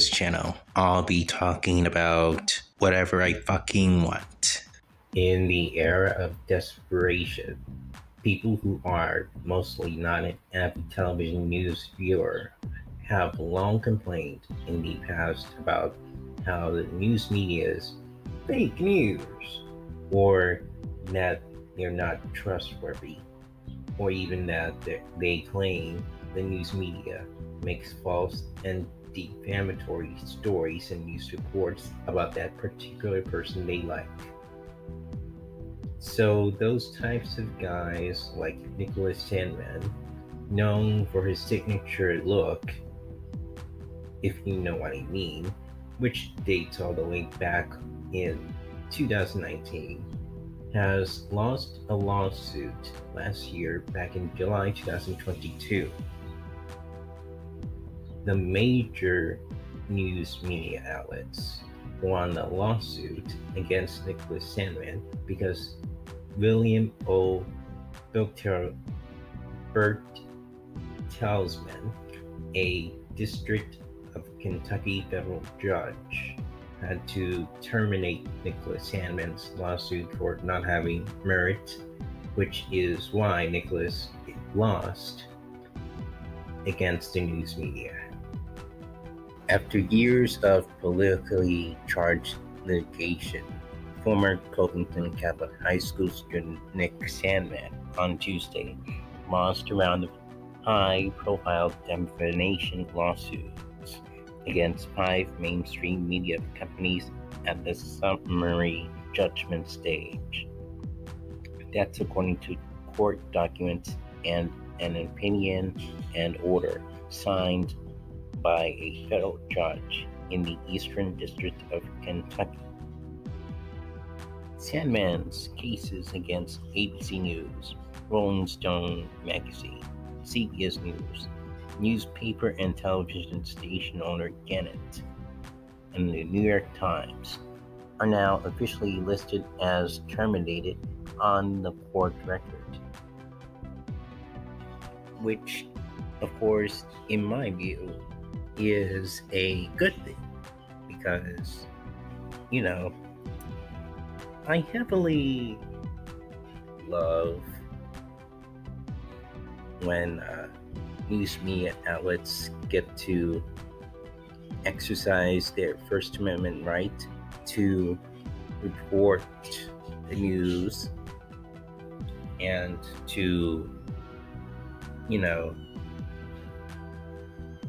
this channel. I'll be talking about whatever I fucking want. In the era of desperation, people who are mostly not an avid television news viewer have long complained in the past about how the news media is fake news or that they're not trustworthy or even that they claim the news media makes false and defamatory stories and news reports about that particular person they like. So, those types of guys, like Nicholas Sandmann, known for his signature look, if you know what I mean, which dates all the way back in 2019, has lost a lawsuit last year back in July 2022 the major news media outlets won a lawsuit against Nicholas Sandmann because William O. Dr. Bert Telsman, a District of Kentucky federal judge, had to terminate Nicholas Sandmann's lawsuit for not having merit, which is why Nicholas lost against the news media. After years of politically charged litigation, former Covington Catholic High School student Nick Sandmann on Tuesday lost a round of high profile defamation lawsuits against five mainstream media companies at the summary judgment stage. That's according to court documents and an opinion and order signed by a federal judge in the Eastern District of Kentucky. Sandmann's cases against ABC News, Rolling Stone magazine, CBS News, newspaper and television station owner Gannett, and the New York Times are now officially listed as terminated on the court record. Which, of course, in my view, is a good thing because, you know, I heavily love when uh, news media outlets get to exercise their First Amendment right to report the news and to, you know,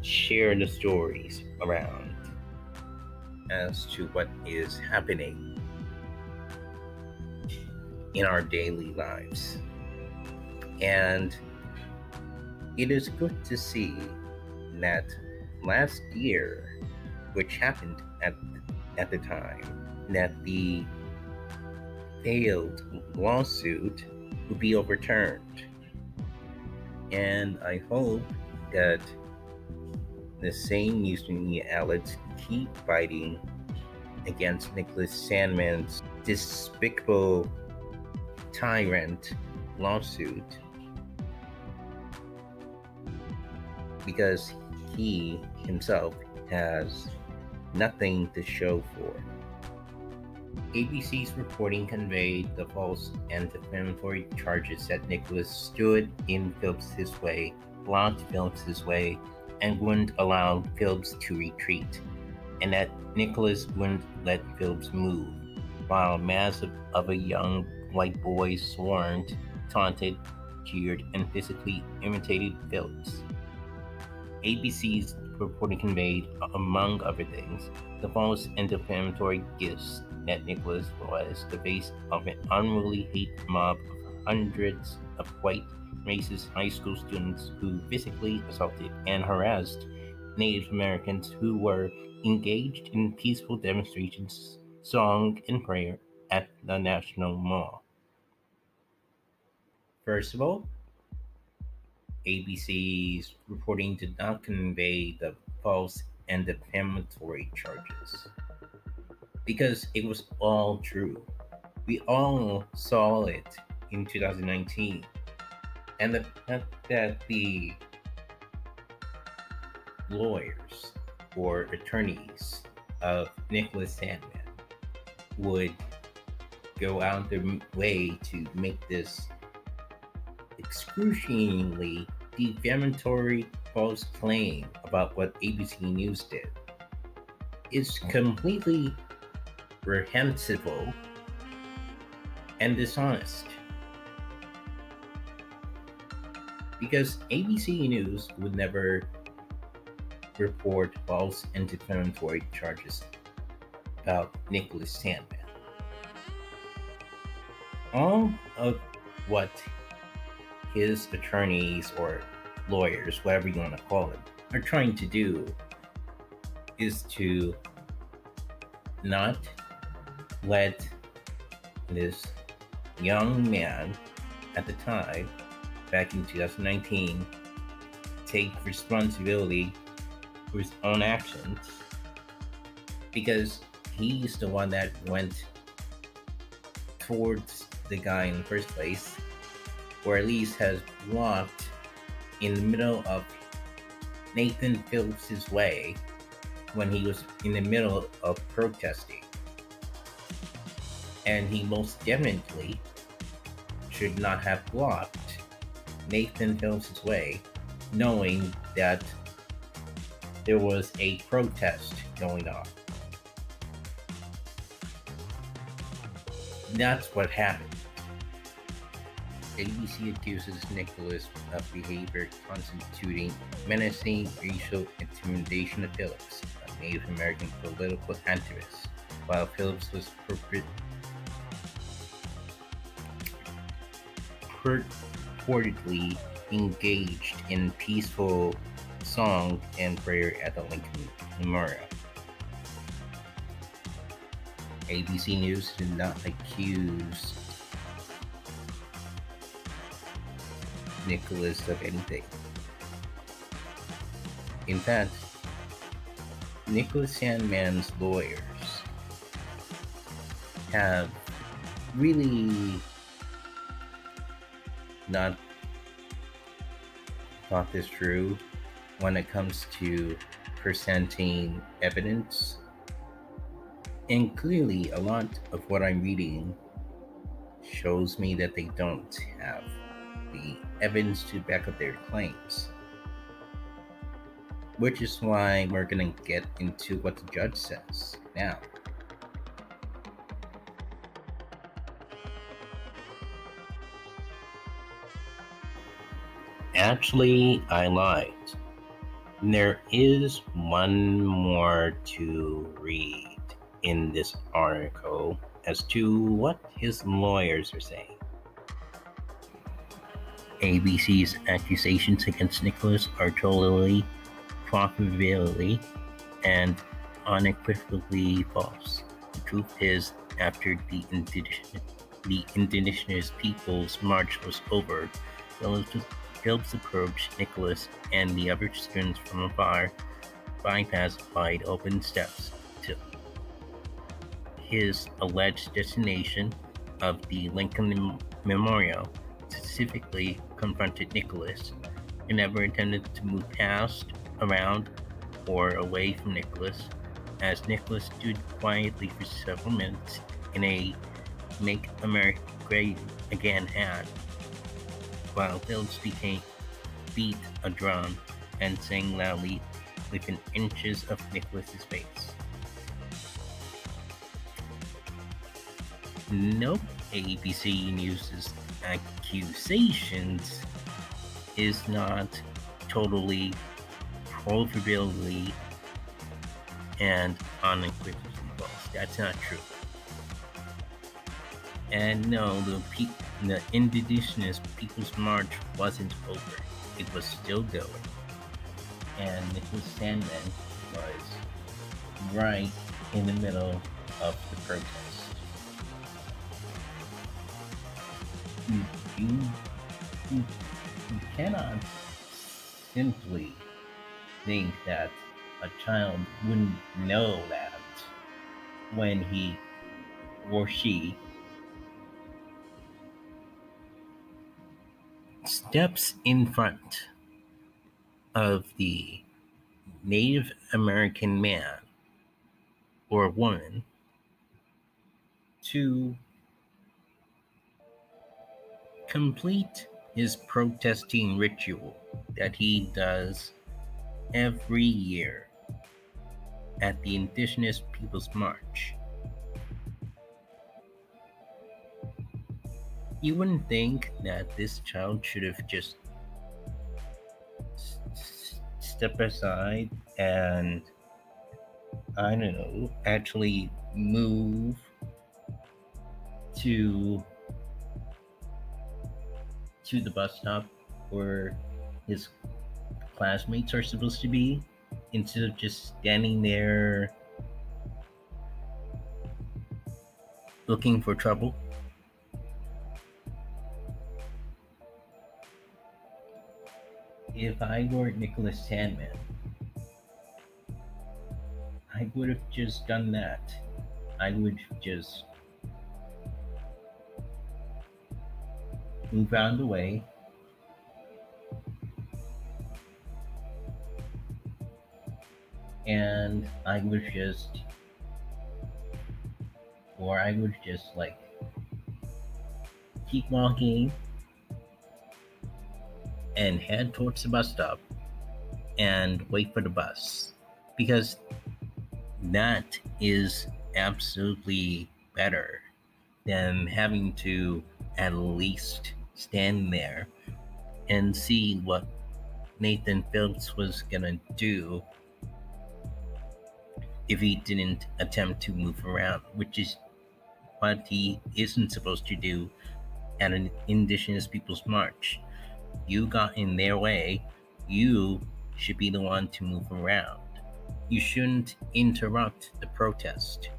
share the stories around as to what is happening in our daily lives. And it is good to see that last year, which happened at, at the time, that the failed lawsuit would be overturned. And I hope that the same media outlets keep fighting against Nicholas Sandmann's despicable tyrant lawsuit because he himself has nothing to show for. ABC's reporting conveyed the false and defamatory charges that Nicholas stood in Phillips' way, blocked Phillips' way, and wouldn't allow Phillips to retreat, and that Nicholas wouldn't let Phillips move, while mass of, a young white boy swarmed, taunted, jeered, and physically imitated Phillips. ABC's reporting conveyed, among other things, the false and defamatory gifts that Nicholas was the base of an unruly hate mob of hundreds of white racist high school students who physically assaulted and harassed Native Americans who were engaged in peaceful demonstrations, song, and prayer at the National Mall. First of all, ABC's reporting did not convey the false and defamatory charges because it was all true. We all saw it in 2019 and the fact that the lawyers or attorneys of Nicholas Sandmann would go out their way to make this excruciatingly defamatory false claim about what ABC News did is hmm. completely reprehensible and dishonest. Because ABC News would never report false and defamatory charges about Nicholas Sandmann. All of what his attorneys or lawyers, whatever you want to call them, are trying to do is to not let this young man at the time, back in 2019, take responsibility for his own actions because he's the one that went towards the guy in the first place, or at least has walked in the middle of Nathan Phillips' way when he was in the middle of protesting. And he most definitely should not have blocked Nathan Phillips' way, knowing that there was a protest going on. That's what happened. ABC accuses Nicholas of behavior constituting menacing racial intimidation of Phillips, a Native American political activist, while Phillips was purportedly engaged in peaceful song and prayer at the Lincoln Memorial. ABC News did not accuse Nicholas of anything. In fact, Nicholas Sandman's lawyers have really not thought this through when it comes to presenting evidence. And clearly, a lot of what I'm reading shows me that they don't have the evidence to back up their claims. Which is why we're going to get into what the judge says now. Actually, I lied. There is one more to read in this article as to what his lawyers are saying. ABC's accusations against Nicholas are totally, profitably, and unequivocally false. The truth is, after the indigenous, the indigenous people's march was over, Phillips approached Nicholas and the other students from afar, bypassed wide open steps to his alleged destination of the Lincoln Memorial specifically confronted Nicholas and never intended to move past, around, or away from Nicholas, as Nicholas stood quietly for several minutes in a Make America Great Again hat, while Phillips became, beat a drum and sang loudly within inches of Nicholas's face. Nope, ABC News' accusations is not totally proverbially and unequivocally false. That's not true. And no, the pe- the Indigenous Peoples March wasn't over. It was still going. And Nicholas Sandmann was right in the middle of the protest. You, you, you, you cannot simply think that a child wouldn't know that when he or she steps in front of the Native American man or woman to complete his protesting ritual that he does every year at the Indigenous Peoples March. You wouldn't think that this child should have just step aside and I don't know, actually move to to the bus stop where his classmates are supposed to be instead of just standing there looking for trouble. If I were Nicholas Sandmann, I would have just done that. I would just move out of the way. And I would just, or I would just like keep walking and head towards the bus stop and wait for the bus because that is absolutely better than having to at least stand there and see what Nathan Phillips was gonna do if he didn't attempt to move around, which is what he isn't supposed to do at an Indigenous Peoples March. You got in their way, you should be the one to move around. You shouldn't interrupt the protest.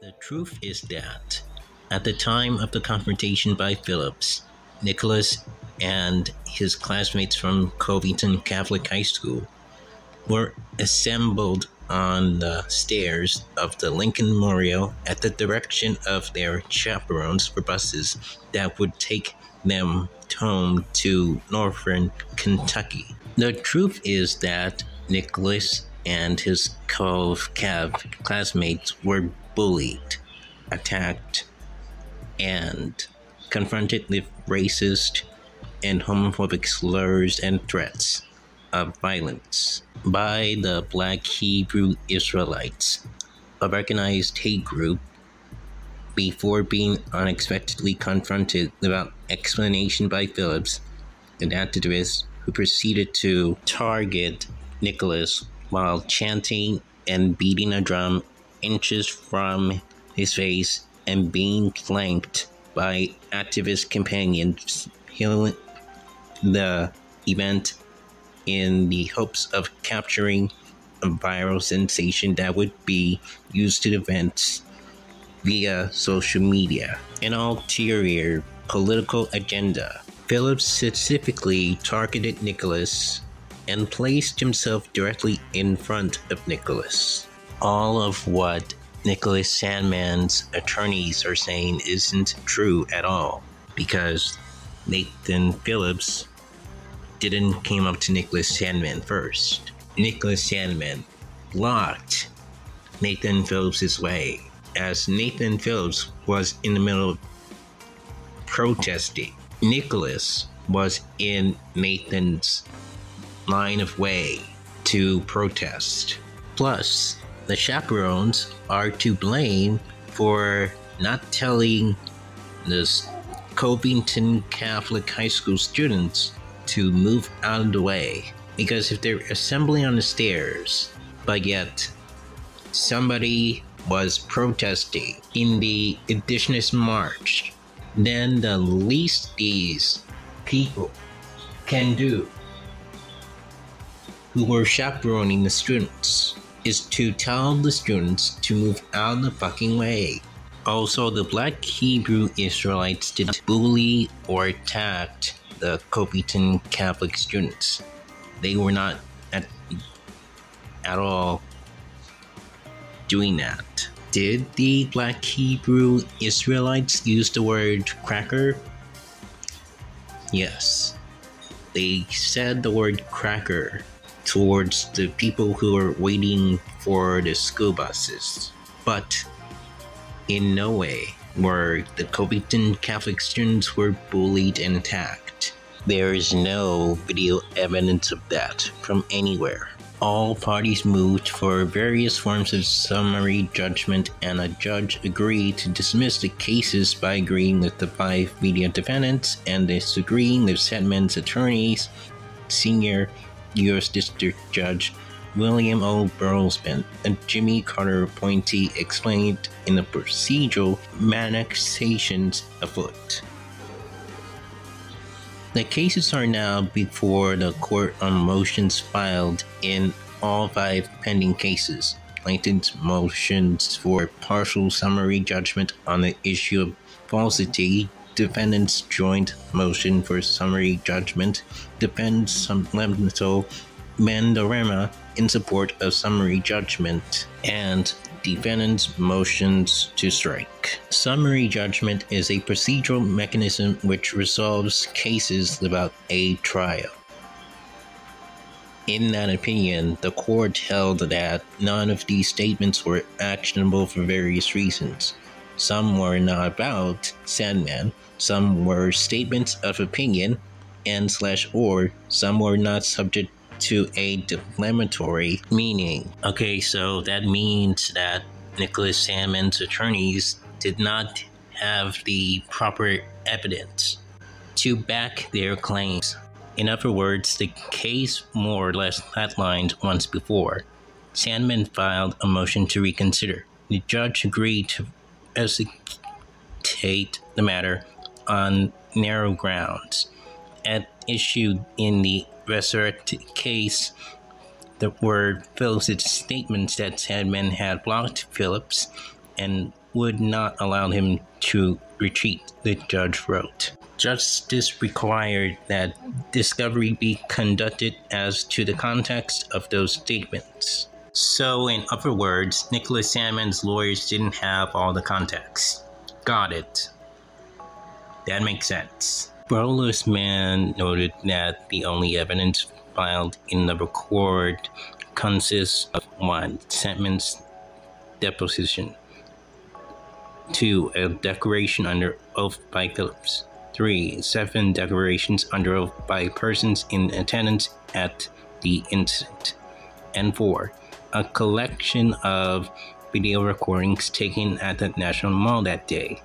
The truth is that, at the time of the confrontation by Phillips, Nicholas and his classmates from Covington Catholic High School were assembled on the stairs of the Lincoln Memorial at the direction of their chaperones for buses that would take them home to northern Kentucky. The truth is that Nicholas and his CovCath classmates were bullied, attacked, and confronted with racist and homophobic slurs and threats of violence by the Black Hebrew Israelites, a recognized hate group, before being unexpectedly confronted without explanation by Phillips, an activist who proceeded to target Nicholas while chanting and beating a drum inches from his face and being flanked by activist companions. The event in the hopes of capturing a viral sensation that would be used to events via social media. An ulterior political agenda. Phillips specifically targeted Nicholas and placed himself directly in front of Nicholas. All of what Nicholas Sandmann's attorneys are saying isn't true at all because Nathan Phillips didn't came up to Nicholas Sandmann first. Nicholas Sandmann blocked Nathan Phillips' way as Nathan Phillips was in the middle of protesting. Nicholas was in Nathan's line of way to protest. Plus, the chaperones are to blame for not telling the Covington Catholic High School students to move out of the way. Because if they're assembling on the stairs, but yet somebody was protesting in the Indigenous March, then the least these people can do who were chaperoning the students is to tell the students to move out of the fucking way. Also, the black Hebrew Israelites did bully or attack the Covington Catholic students. They were not at, at all doing that. Did the black Hebrew Israelites use the word cracker Yes. They said the word cracker towards the people who were waiting for the school buses. But in no way were the Covington Catholic students were bullied and attacked. There is no video evidence of that from anywhere. All parties moved for various forms of summary judgment, and a judge agreed to dismiss the cases by agreeing with the five media defendants and disagreeing with Stedman's attorneys. Senior U.S. District Judge William O. Burlesman, a Jimmy Carter appointee, explained in the procedural manifestations afoot. The cases are now before the court on motions filed in all five pending cases. Plaintiff's motions for partial summary judgment on the issue of falsity, defendant's joint motion for summary judgment, defendant's supplemental memoranda in support of summary judgment, and defendant's motions to strike. Summary judgment is a procedural mechanism which resolves cases without a trial. In that opinion, the court held that none of these statements were actionable for various reasons. Some were not about Sandmann, some were statements of opinion, and slash or some were not subject to a defamatory meaning. Okay, so that means that Nicholas Stedman's attorneys did not have the proper evidence to back their claims. In other words, the case more or less flatlined once before. Sandmann filed a motion to reconsider. The judge agreed to execute the matter on narrow grounds. At issue in the resurrected case, the word Phillips' statements that Stedman had blocked Phillips and would not allow him to retreat, the judge wrote. Justice required that discovery be conducted as to the context of those statements. So, in other words, Nicholas Stedman's lawyers didn't have all the context. Got it. That makes sense. Burlesman noted that the only evidence filed in the record consists of one, Stedman's deposition, two, a declaration under oath by Phillips, three, seven declarations under oath by persons in attendance at the incident, and four, a collection of video recordings taken at the National Mall that day.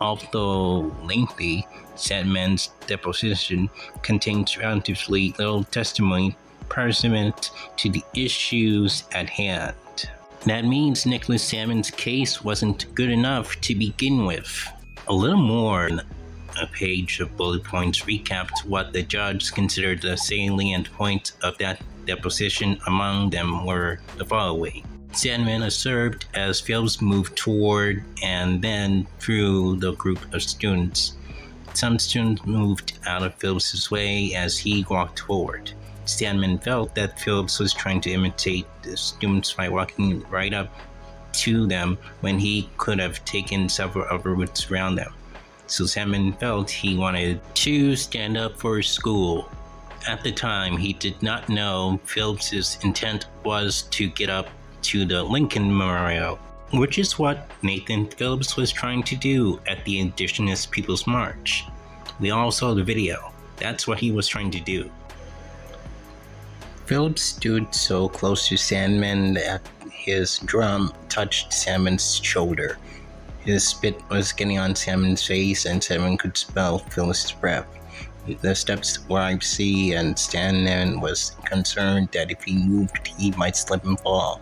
Although lengthy, Stedman's deposition contains relatively little testimony pertinent to the issues at hand. That means Nicholas Stedman's case wasn't good enough to begin with. A little more a page of bullet points recapped what the judge considered the salient points of that deposition. Among them were the following. Stedman served as Phillips moved toward and then through the group of students. Some students moved out of Phillips's way as he walked forward. Stedman felt that Phillips was trying to imitate the students by walking right up to them when he could have taken several other routes around them. So Stedman felt he wanted to stand up for his school. At the time, he did not know Phillips's intent was to get up to the Lincoln Memorial, which is what Nathan Phillips was trying to do at the Indigenous Peoples March. We all saw the video. That's what he was trying to do. Phillips stood so close to Stedman that his drum touched Stedman's shoulder. His spit was getting on Stedman's face, and Stedman could smell Phillips' breath. The steps were icy, and Stedman was concerned that if he moved, he might slip and fall.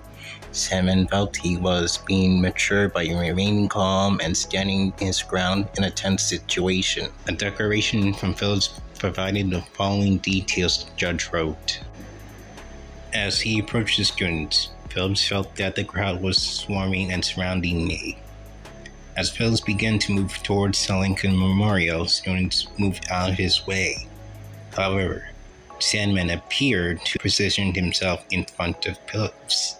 Felt he was being mature by remaining calm and standing his ground in a tense situation. A declaration from Phillips provided the following details, judge wrote. As he approached the students, Phillips felt that the crowd was swarming and surrounding me. As Phillips began to move towards the Lincoln Memorial, students moved out of his way. However, Stedman appeared to position himself in front of Phillips.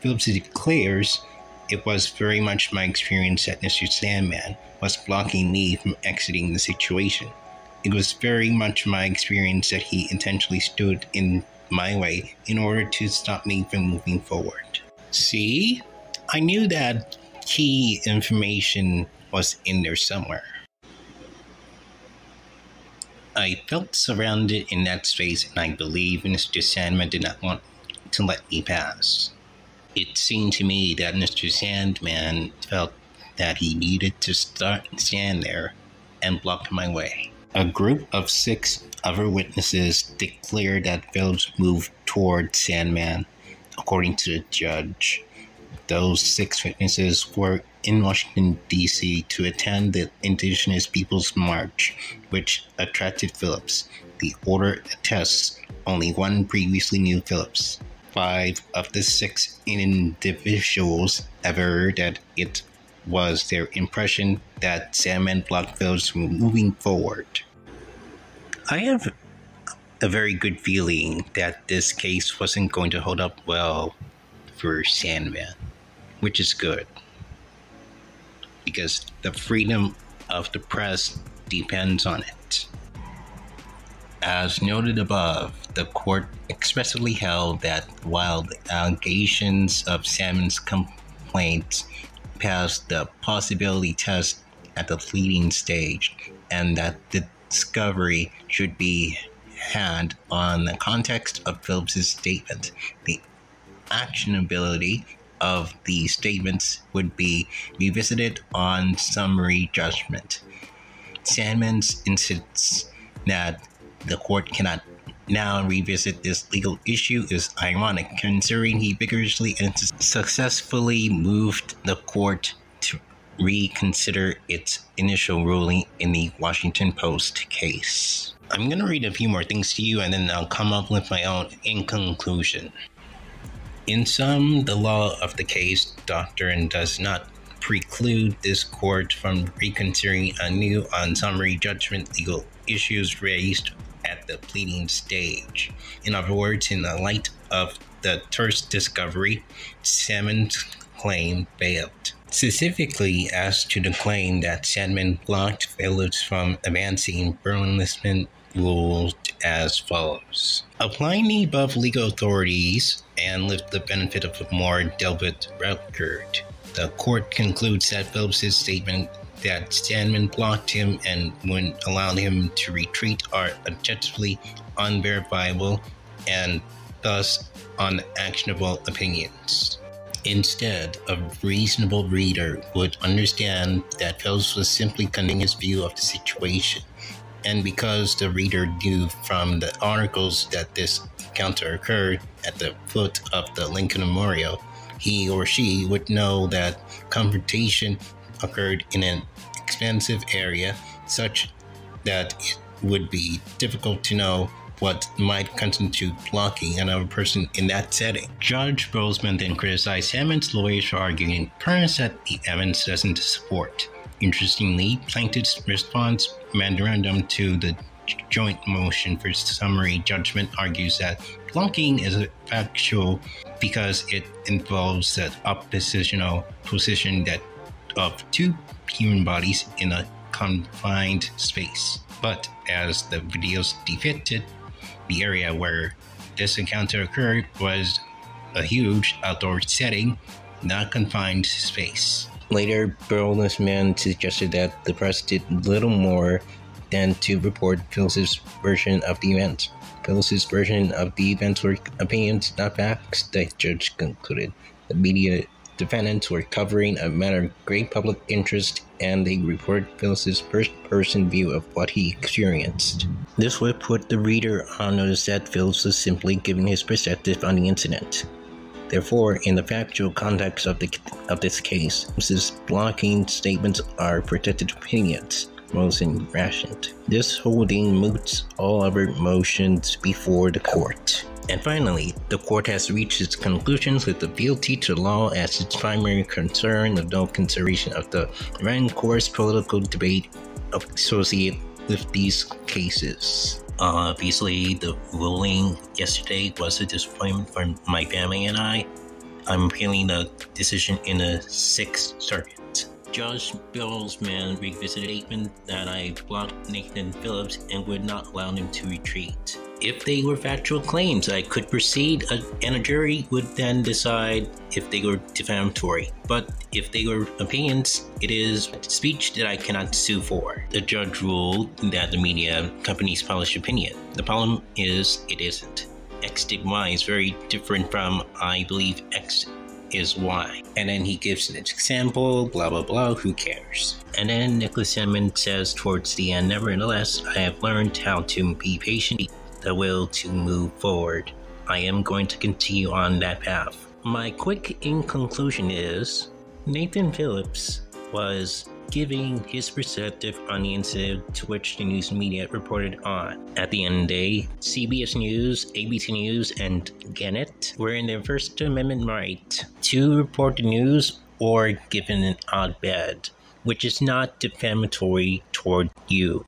Phillips declares, It was very much my experience that Mr. Sandmann was blocking me from exiting the situation. it was very much my experience that he intentionally stood in my way in order to stop me from moving forward. See? I knew that key information was in there somewhere. I felt surrounded in that space, and I believe Mr. Sandmann did not want to let me pass. It seemed to me that Mr. Sandmann felt that he needed to start stand there and block my way. A group of six other witnesses declared that Phillips moved toward Sandmann, according to the judge. Those six witnesses were in Washington, D.C. to attend the Indigenous Peoples March, which attracted Phillips. The order attests only one previously knew Phillips. Five of the six individuals averred that it was their impression that Sandmann blocked from moving forward. I have a very good feeling that this case wasn't going to hold up well for Sandmann, which is good because the freedom of the press depends on it. As noted above, the court expressly held that while the allegations of Sandmann's complaints passed the possibility test at the pleading stage, and that the discovery should be had on the context of Phillips's statement, the actionability of the statements would be revisited on summary judgment. Sandmann's insists that the court cannot now revisit this legal issue is ironic, considering he vigorously and successfully moved the court to reconsider its initial ruling in the Washington Post case. I'm going to read a few more things to you and then I'll come up with my own in conclusion. In sum, the law of the case doctrine does not preclude this court from reconsidering anew on summary judgment legal issues raised at the pleading stage. In other words, in the light of the terse discovery, Sandmann's claim failed. Specifically, as to the claim that Sandmann blocked Phillips from advancing Burleson ruled as follows. Applying the above legal authorities and with the benefit of a more delved record, the court concludes that Phillips' statement that Sandmann blocked him and wouldn't allow him to retreat are objectively unverifiable and thus unactionable opinions. Instead, a reasonable reader would understand that Phillips was simply condemning his view of the situation and because the reader knew from the articles that this encounter occurred at the foot of the Lincoln Memorial, he or she would know that confrontation occurred in an expansive area such that it would be difficult to know what might constitute blocking another person in that setting. Judge Brosman then criticized Hammond's lawyers for arguing premise that the evidence doesn't support. Interestingly, plaintiff's response memorandum to the joint motion for summary judgment argues that blocking is factual because it involves the oppositional position that of two human bodies in a confined space. But as the videos depicted, the area where this encounter occurred was a huge outdoor setting, not confined space. Later, Burleson suggested that the press did little more than to report Phillips's version of the event. Phillips's version of the events were opinions, not facts, the judge concluded. The media defendants were covering a matter of great public interest and they reported Phillips's first person view of what he experienced. This would put the reader on notice that Phillips was simply giving his perspective on the incident. Therefore, in the factual context of, the, of this case, Mrs. blocking statements are protected opinions, most rationed. This holding moots all other motions before the court. And finally, the court has reached its conclusions with the fealty to law as its primary concern of no consideration of the rancorous political debate associated with these cases. Uh, obviously, the ruling yesterday was a disappointment for my family and I. I'm appealing the decision in the Sixth Circuit. Josh Billsman revisited statement that I blocked Nathan Phillips and would not allow him to retreat. If they were factual claims, I could proceed, uh, and a jury would then decide if they were defamatory. But if they were opinions, it is speech that I cannot sue for. The judge ruled that the media companies publish opinion. The problem is, it isn't. X Y is very different from I believe X is Y. And then he gives an example, blah blah blah, who cares? And then Nicholas Sandmann says towards the end, nevertheless, I have learned how to be patient, the will to move forward. I am going to continue on that path. My quick in conclusion is Nathan Phillips was giving his perspective on the incident to which the news media reported on. At the end of the day, CBS News, ABC News, and Gannett were in their First Amendment right to report the news or given an odd bed, which is not defamatory toward you.